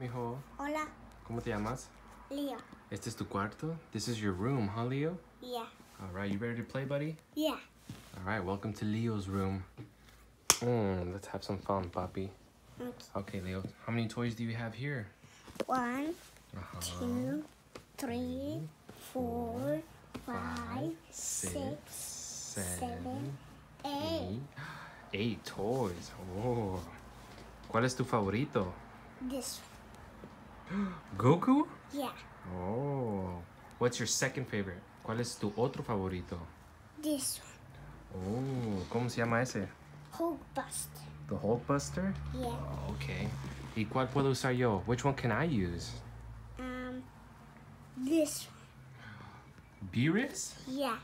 Mijo, Hola, ¿cómo te llamas? Leo. Este es tu cuarto? This is your room, huh, Leo? Yeah. All right, you ready to play, buddy? Yeah. All right, welcome to Leo's room. Mm, let's have some fun, Papi. Okay. Okay, Leo, how many toys do you have here? One, Uh-huh. two, three, four, five, six, six, seven, eight. eight. Eight toys. Oh. ¿Cuál es tu favorito? This Goku? Yeah. Oh. What's your second favorite? ¿Cuál es tu otro favorito? This one. Oh, ¿cómo se llama ese? one. Hulkbuster. The Hulkbuster? Yeah. Oh, okay. ¿Y cuál puedo usar yo? Which one can I use? Um. This Beerus? Yeah.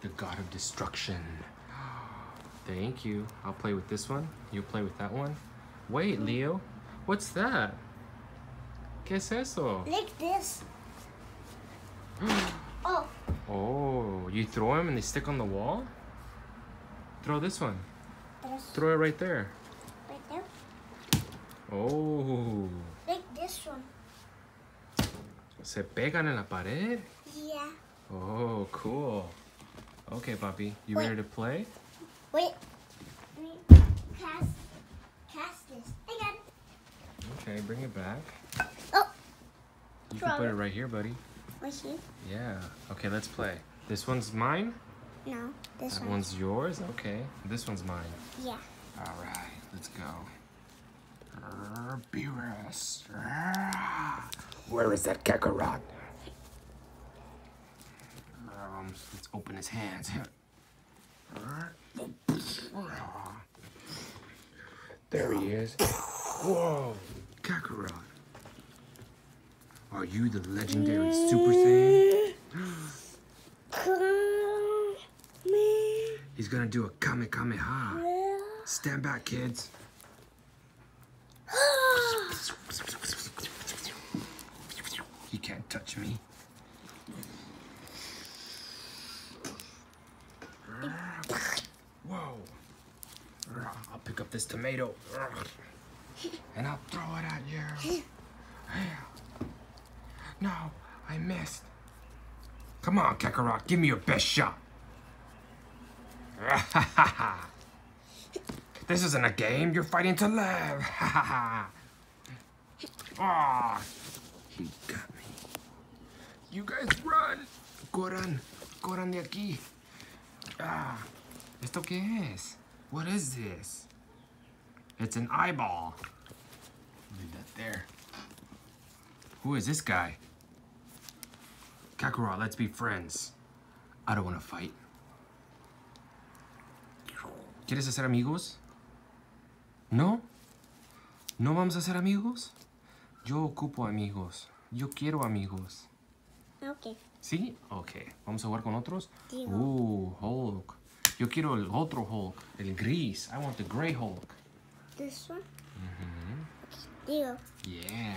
The god of destruction. Thank you. I'll play with this one. You play with that one. Wait, Leo. What's that? ¿Qué es eso? Like this. oh. Oh, you throw them and they stick on the wall? Throw this one. There's Throw it right there. right there. Oh. Like this one. Se pegan en la pared? Yeah. Oh, cool. Okay, Papi. You Wait. ready to play? Wait. Cast. Cast this. I got it. Okay, bring it back. You can put it. right here, buddy. Right here. Yeah. Okay, let's play. This one's mine. No. This That one. one's yours. Okay. This one's mine. Yeah. All right, let's go. Beerus. Where is that Kakarot? Um, let's open his hands. There he is. Whoa, Kakarot. Are you the legendary Super Saiyan? He's gonna do a Kamehameha. Stand back, kids. You can't touch me. Whoa. I'll pick up this tomato. And I'll throw it at you. No, I missed. Come on, Kakarot, give me your best shot. this isn't a game, you're fighting to live. Ah, he got me. You guys run. Corran, corran de aquí. Ah, ¿esto qué es? What is this? It's an eyeball. Leave that there. Who is this guy? Kakarot, let's be friends. I don't want to fight. ¿Quieres hacer amigos? ¿No? ¿No vamos a ser amigos? Yo ocupo amigos. Yo quiero amigos. Okay. ¿Sí? Ok. ¿Vamos a jugar con otros? Sí, Uh, Hulk. Yo quiero el otro Hulk. El gris. I want the gray Hulk. This one. Digo, Yeah.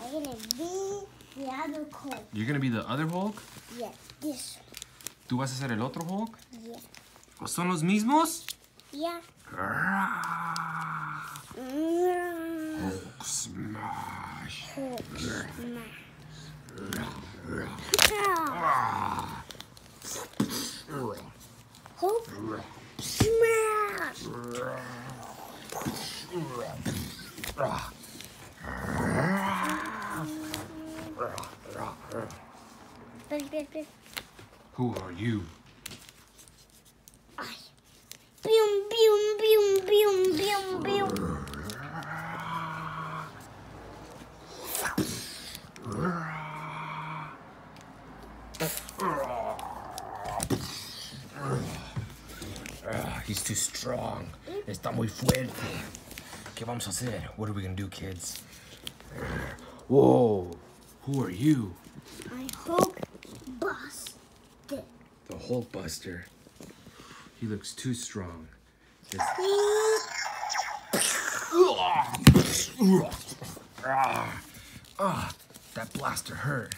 I'm gonna be the other coat. You're gonna be the other Hulk? Yes, This one. ¿Tú vas a ser el otro Hulk? Yeah. ¿O son los mismos? Yeah. Ah. Hulk smash. Hulk smash. Ah. Hulk smash. Who are you? Ay. Bium, bium, bium, bium, bium, bium. Ah, he's too strong. Está muy fuerte. ¿Qué vamos a hacer? What are we gonna do, kids? Whoa. Who are you? I Hulk boss. The Hulkbuster. He looks too strong. This- Ah, ah, that blaster hurt.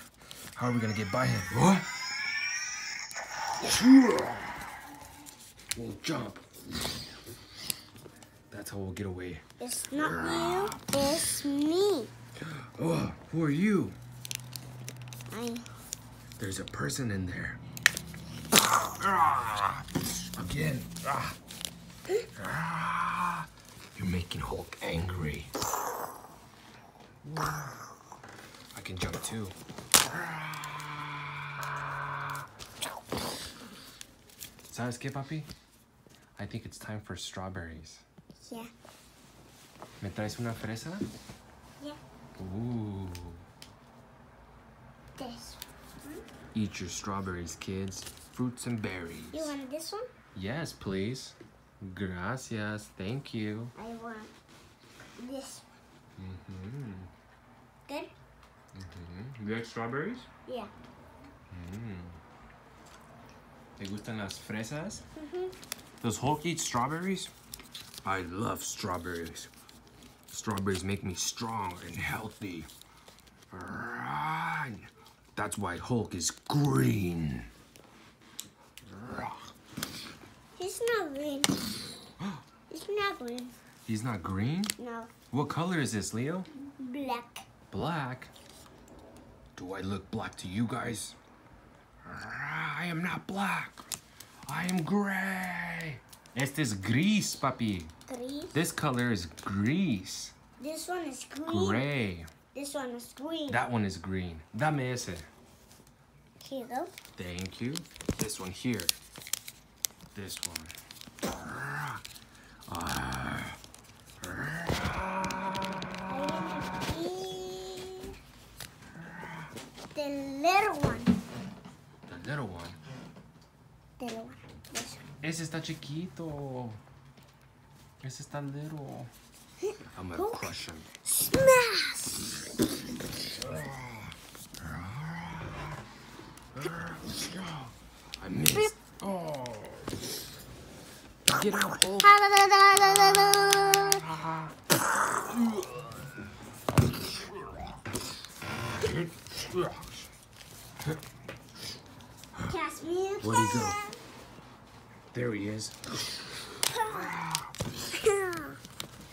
How are we gonna get by him? What? We'll jump. That's how we'll get away. It's not you, it's me. Oh, who are you? There's a person in there. Again. You're making Hulk angry. I can jump too. ¿Sabes qué, papi? I think it's time for strawberries. yeah ¿Me traes una fresa? yeah Ooh. This. Eat your strawberries, kids. Fruits and berries. You want this one? Yes, please. Gracias. Thank you. I want this Mm-hmm. Good? Mm-hmm. You like strawberries? Yeah. Mm. ¿Te gustan las fresas? Mm-hmm. Does Hulk eat strawberries? I love strawberries. Strawberries make me strong and healthy. Right. That's why Hulk is green. He's not green. He's not green. He's not green? No. What color is this, Leo? Black. Black? Do I look black to you guys? I am not black. I am gray. Este es grease, papi. Green. This color is grease. This one is green. Gray. This one is green. That one is green. Dame ese. Here you go. Thank you. This one here. This one. I'm gonna eat the little one. The little one. The little one. This one. Ese está chiquito. Ese está little. I'm gonna crush him. Smash! I missed. Oh. Get out, Hulk. Cast me Where'd he go? There he is.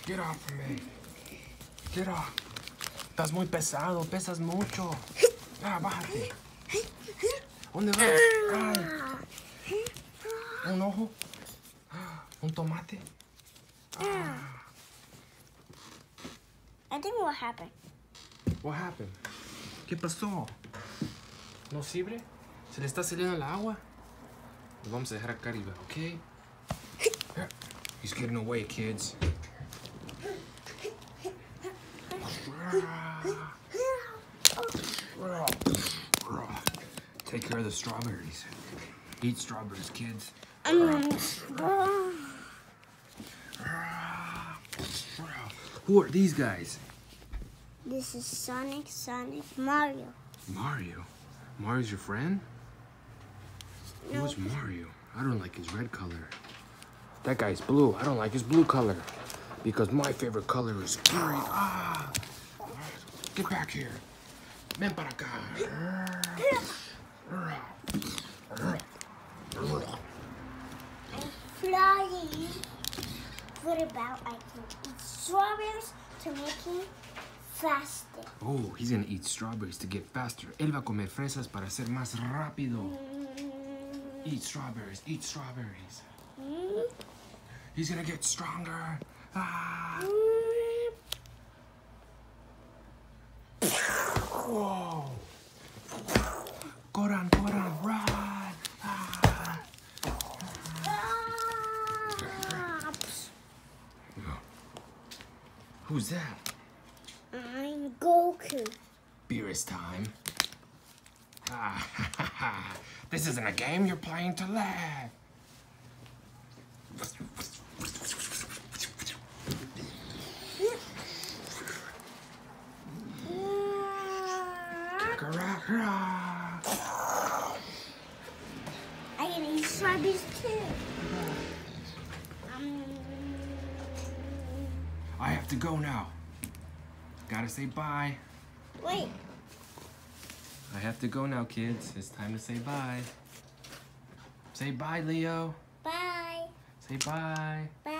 Get off of me. Get off. Estás muy pesado, pesas mucho. Ah, bájate. ¿Dónde vas? Ay, un ojo. Un tomate. I think what happened. What happened? ¿Qué pasó? ¿No sirve? ¿Se le está saliendo el agua? Lo vamos a dejar acá arriba, ¿ok? He's getting away, kids. Take care of the strawberries. Eat strawberries, kids. Who are these guys? This is Sonic, Sonic, Mario. Mario. Mario's your friend? No. Who's Mario? I don't like his red color. That guy's blue. I don't like his blue color. Because my favorite color is green. Ah! Get back here. Ven para acá. Flying. What about I can eat strawberries to make me faster? Oh, he's gonna eat strawberries to get faster. Él va a comer fresas para ser más rápido. Mm. Eat strawberries, eat strawberries. Mm. He's gonna get stronger. Ah! Mm. Whoa! Who's that? I'm Goku. Beerus time. Ah, this isn't a game you're playing to laugh. Have to go now. Gotta say bye. wait. I have to go now, kids. It's time to say bye. Say bye, Leo. Bye. Say bye. Bye.